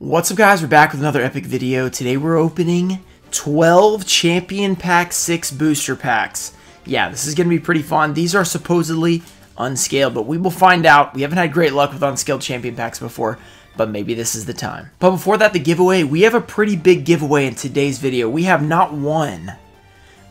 What's up guys, we're back with another epic video. Today we're opening 12 Champion Pack 6 booster packs. Yeah, this is going to be pretty fun. These are supposedly unscaled, but we will find out. We haven't had great luck with unscaled Champion packs before, but maybe this is the time. But before that, the giveaway, we have a pretty big giveaway in today's video. We have not one,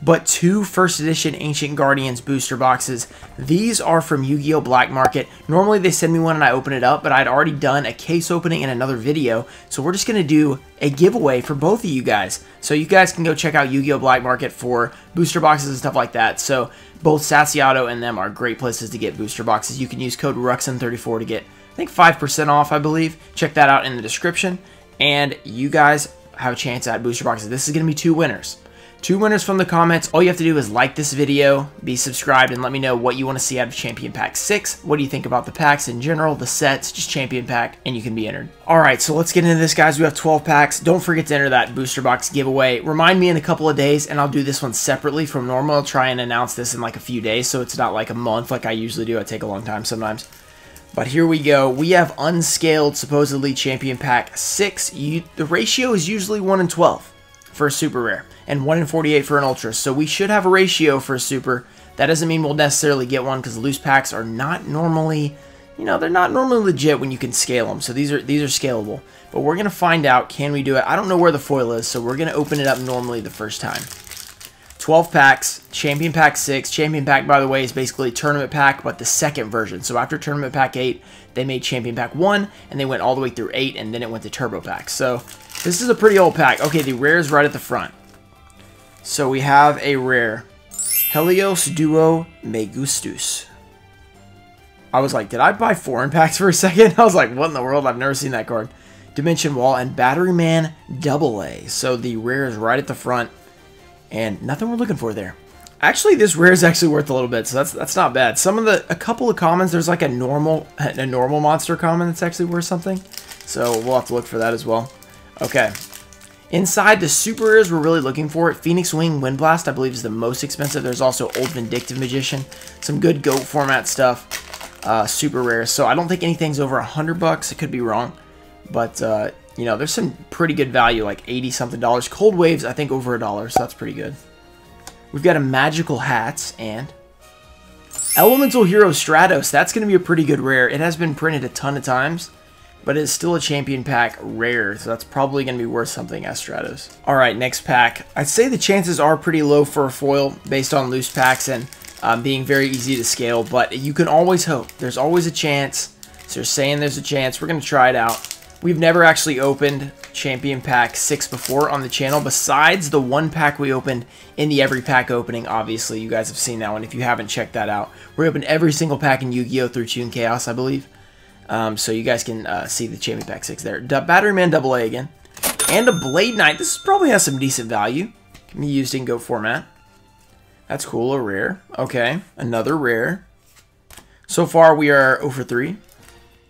but two first edition Ancient Guardians booster boxes. These are from Yu-Gi-Oh! Black Market. Normally they send me one and I open it up, but I'd already done a case opening in another video, so we're just going to do a giveaway for both of you guys. So you guys can go check out Yu-Gi-Oh! Black Market for booster boxes and stuff like that. So both Sasiato and them are great places to get booster boxes. You can use code RUXIN34 to get, I think, 5% off, I believe. Check that out in the description. And you guys have a chance at booster boxes. This is going to be two winners. Two winners from the comments. All you have to do is like this video, be subscribed, and let me know what you want to see out of Champion Pack 6. What do you think about the packs in general, the sets, just Champion Pack, and you can be entered. Alright, so let's get into this, guys. We have 12 packs. Don't forget to enter that booster box giveaway. Remind me in a couple of days, and I'll do this one separately from normal. I'll try and announce this in like a few days, so it's not like a month like I usually do. I take a long time sometimes. But here we go. We have unscaled, supposedly, Champion Pack 6. You, the ratio is usually 1 in 12 for a super rare and 1 in 48 for an ultra. So we should have a ratio for a super. That doesn't mean we'll necessarily get one because loose packs are not normally, you know, they're not normally legit when you can scale them. So these are these are scalable. But we're going to find out, can we do it? I don't know where the foil is, so we're going to open it up normally the first time. 12 packs, Champion Pack 6. Champion Pack, by the way, is basically Tournament Pack, but the second version. So after Tournament Pack 8, they made Champion Pack 1, and they went all the way through 8, and then it went to Turbo Pack. So this is a pretty old pack. Okay, the rare is right at the front. So we have a rare. Helios Duo Megistus. I was like, did I buy foreign packs for a second? I was like, what in the world? I've never seen that card. Dimension Wall and Battery Man Double A. So the rare is right at the front. And nothing we're looking for there. Actually, this rare is actually worth a little bit, so that's that's not bad. Some of the, a couple of commons, there's like a normal a normal monster common that's actually worth something. So we'll have to look for that as well. Okay. Inside, the super rares we're really looking for, it. Phoenix Wing Wind Blast, I believe is the most expensive. There's also Old Vindictive Magician, some good GOAT format stuff, uh, super rare. So I don't think anything's over a 100 bucks. It could be wrong. But, uh, you know, there's some pretty good value, like 80 something dollars. Cold Waves, I think over a dollar, so that's pretty good. We've got a Magical Hats and Elemental Hero Stratos. That's going to be a pretty good rare. It has been printed a ton of times but it's still a champion pack rare, so that's probably going to be worth something as Stratos. Alright, next pack. I'd say the chances are pretty low for a foil based on loose packs and um, being very easy to scale, but you can always hope. There's always a chance. So you're saying there's a chance. We're going to try it out. We've never actually opened Champion Pack 6 before on the channel, besides the one pack we opened in the every pack opening. Obviously, you guys have seen that one if you haven't checked that out. We opened every single pack in Yu-Gi-Oh! through Toon Chaos, I believe. Um, so you guys can uh, see the Champion Pack 6 there. D Battery Man Double A again. And a Blade Knight. This probably has some decent value. Can be used in GOAT format. That's cool, a rare. Okay, another rare. So far we are 0 for 3,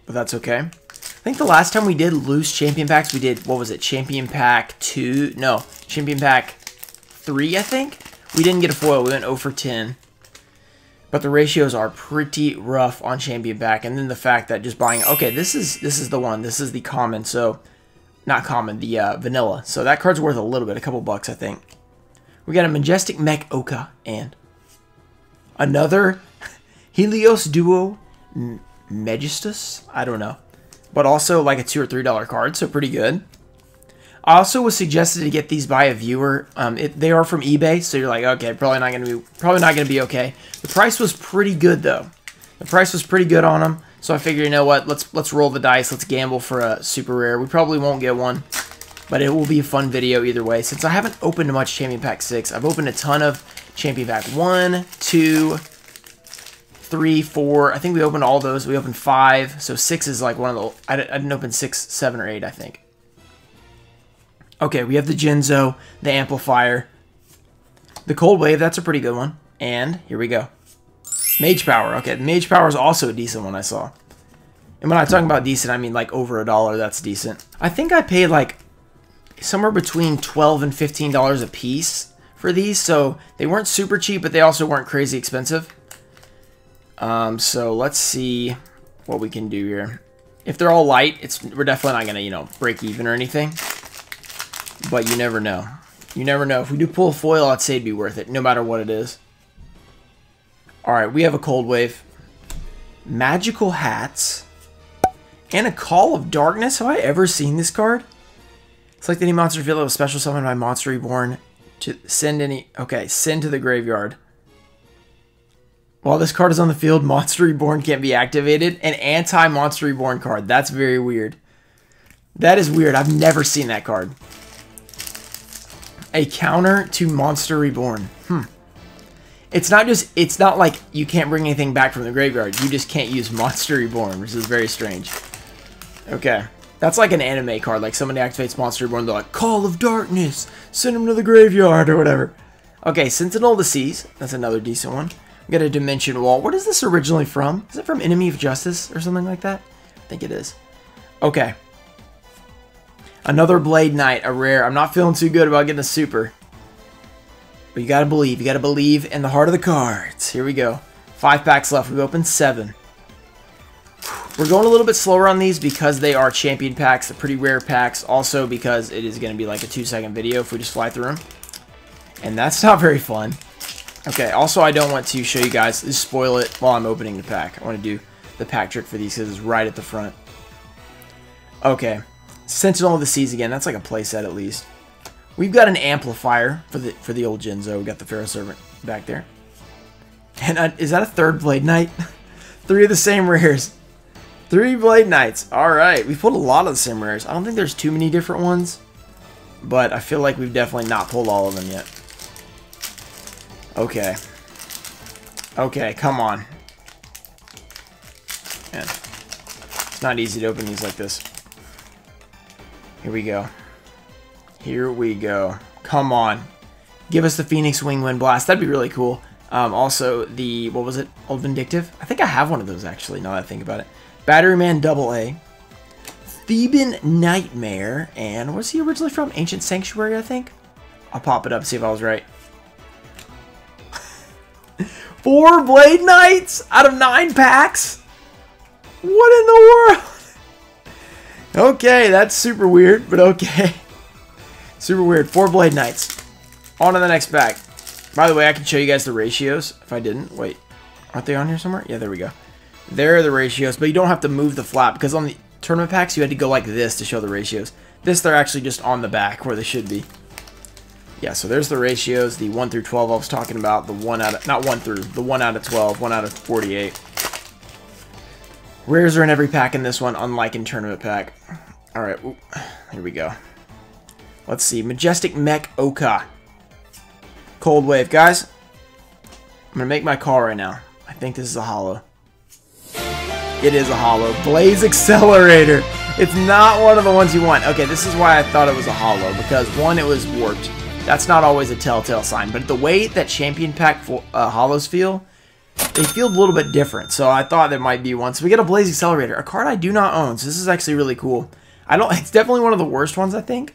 but that's okay. I think the last time we did loose champion packs, we did, what was it, champion pack 2? No, champion pack 3, I think? We didn't get a foil, we went 0 for 10. But the ratios are pretty rough on Champion back. and then the fact that just buying okay, this is this is the one, this is the common, so not common, the uh, vanilla. So that card's worth a little bit, a couple bucks, I think. We got a Majestic Mech Ohka and another Helios Duo Megistus. I don't know, but also like a two or three dollar card, so pretty good. I also was suggested to get these by a viewer. Um, it, they are from eBay, so you're like, okay, probably not gonna be probably not gonna be okay. The price was pretty good though. The price was pretty good on them, so I figured, you know what, let's let's roll the dice. Let's gamble for a super rare. We probably won't get one, but it will be a fun video either way. Since I haven't opened much Champion Pack Six, I've opened a ton of Champion Pack One, Two, Three, Four. I think we opened all those. We opened five, so six is like one of the. I didn't open six, seven, or eight. I think. Okay, we have the Jinzo, the Amplifier, the Cold Wave, that's a pretty good one. And here we go. Mage Power. Okay, Mage Power is also a decent one I saw. And when I'm talking about decent, I mean like over a dollar, that's decent. I think I paid like somewhere between 12 and $15 a piece for these, so they weren't super cheap, but they also weren't crazy expensive. Um, so let's see what we can do here. If they're all light, it's we're definitely not going to, you know, break even or anything. But you never know. You never know. If we do pull a foil, I'd say it'd be worth it, no matter what it is. Alright, we have a Cold Wave. Magical Hats. And a Call of Darkness. Have I ever seen this card? It's like any monster field with special summon by Monster Reborn to send any... Okay, send to the graveyard. While this card is on the field, Monster Reborn can't be activated. An anti-Monster Reborn card. That's very weird. That is weird. I've never seen that card. A counter to Monster Reborn. Hmm. It's not just, it's not like you can't bring anything back from the graveyard. You just can't use Monster Reborn, which is very strange. Okay. That's like an anime card. Like somebody activates Monster Reborn, they're like, Call of Darkness, send him to the graveyard or whatever. Okay, Sentinel of the Seas. That's another decent one. We got a Dimension Wall. What is this originally from? Is it from Enemy of Justice or something like that? I think it is. Okay. Another Blade Knight, a rare. I'm not feeling too good about getting a super. But you gotta believe. You gotta believe in the heart of the cards. Here we go. Five packs left. We've opened seven. We're going a little bit slower on these because they are champion packs, the pretty rare packs. Also because it is going to be like a two second video if we just fly through them. And that's not very fun. Okay, also I don't want to show you guys, just spoil it while I'm opening the pack. I want to do the pack trick for these because it's right at the front. Okay, Sentinel of the Seas again. That's like a playset at least. We've got an amplifier for the for the old Jinzo. We got the Pharaoh Servant back there. And is that a third Blade Knight? Three of the same rares. Three Blade Knights. Alright, we pulled a lot of the same rares. I don't think there's too many different ones. But I feel like we've definitely not pulled all of them yet. Okay. Okay, come on. Man. It's not easy to open these like this. Here we go. Here we go. Come on. Give us the Phoenix Wing Wind Blast. That'd be really cool. Um, also, the, what was it? Old Vindictive? I think I have one of those, actually, now that I think about it. Battery Man Double A. Theban Nightmare. And was he originally from? Ancient Sanctuary, I think? I'll pop it up, see if I was right. Four Blade Knights out of nine packs? What in the world? Okay, that's super weird, but okay. Super weird. Four Blade Knights. On to the next pack. By the way, I can show you guys the ratios if I didn't. Wait, aren't they on here somewhere? Yeah, there we go. There are the ratios, but you don't have to move the flap because on the tournament packs you had to go like this to show the ratios. This, they're actually just on the back where they should be. Yeah, so there's the ratios, the 1 through 12 I was talking about, the 1 out of, not 1 through, the 1 out of 12, 1 out of 48. Rares are in every pack in this one, unlike in tournament pack. Alright, here we go. Let's see. Majestic Mech Ohka. Cold Wave. Guys, I'm going to make my call right now. I think this is a hollow. It is a hollow. Blaze Accelerator. It's not one of the ones you want. Okay, this is why I thought it was a hollow. Because, one, it was warped. That's not always a telltale sign. But the way that Champion Pack uh, hollows feel, they feel a little bit different. So I thought there might be one. So we get a Blaze Accelerator. A card I do not own. So this is actually really cool. I don't. It's definitely one of the worst ones, I think.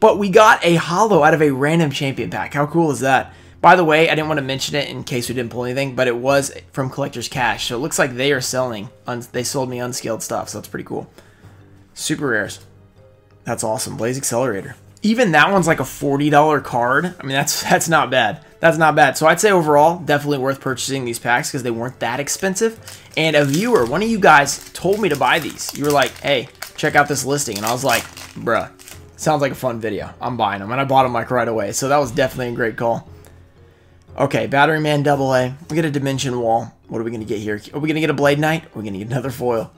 But we got a hollow out of a random champion pack. How cool is that? By the way, I didn't want to mention it in case we didn't pull anything, but it was from Collector's Cache. So it looks like they are selling. they sold me unscaled stuff, so that's pretty cool. Super rares. That's awesome. Blaze Accelerator. Even that one's like a $40 card. I mean, that's that's not bad. That's not bad. So I'd say overall, definitely worth purchasing these packs because they weren't that expensive. And a viewer, one of you guys told me to buy these. You were like, hey, check out this listing. And I was like, bruh, Sounds like a fun video. I'm buying them, and I bought them like right away, so that was definitely a great call. Okay, Battery Man Double A. We get a Dimension Wall. What are we going to get here? Are we going to get a Blade Knight? Are we going to get another foil?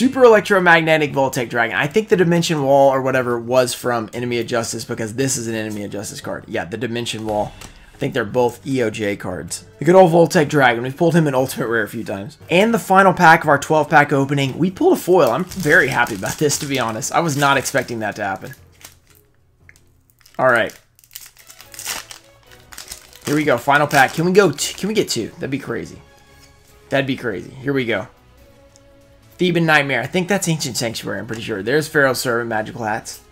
Super Electromagnetic Voltaic Dragon. I think the Dimension Wall or whatever was from Enemy of Justice because this is an Enemy of Justice card. Yeah, the Dimension Wall I think they're both EOJ cards. The good old Voltaic Dragon. We've pulled him in Ultimate Rare a few times. And the final pack of our 12-pack opening, we pulled a foil. I'm very happy about this, to be honest. I was not expecting that to happen. All right. Here we go. Final pack. Can we go? Can we get two? That'd be crazy. That'd be crazy. Here we go. Theban Nightmare. I think that's Ancient Sanctuary. I'm pretty sure. There's Pharaoh Servant Magical Hats.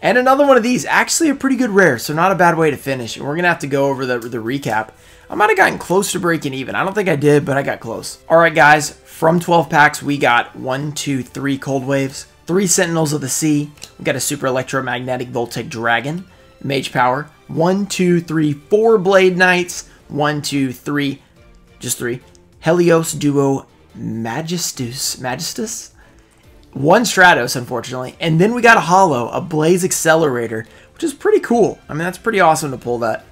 And another one of these, actually a pretty good rare, so not a bad way to finish. And we're going to have to go over the, the recap. I might have gotten close to breaking even. I don't think I did, but I got close. All right, guys, from 12 packs, we got one, two, three Cold Waves, three Sentinels of the Sea. We got a Super Electromagnetic Voltaic Dragon, Mage Power, one, two, three, four Blade Knights, one, two, three, just three, Helios Duo Magistus, Magistus? One Stratos, unfortunately. And then we got a Hollow, a Blaze Accelerator, which is pretty cool. I mean, that's pretty awesome to pull that.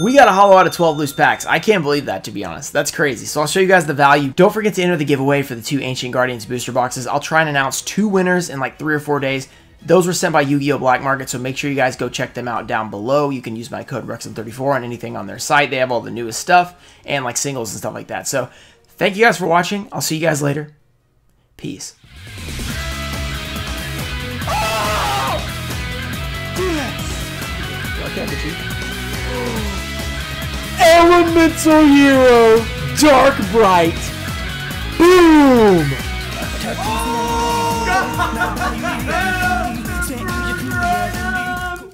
We got a hollow out of 12 loose packs. I can't believe that, to be honest. That's crazy. So I'll show you guys the value. Don't forget to enter the giveaway for the two Ancient Guardians booster boxes. I'll try and announce two winners in like three or four days. Those were sent by Yu-Gi-Oh! Black Market, so make sure you guys go check them out down below. You can use my code Ruxin34 on anything on their site. They have all the newest stuff and like singles and stuff like that. So Thank you guys for watching. I'll see you guys later. Peace. Elemental Hero Dark Bright. Boom!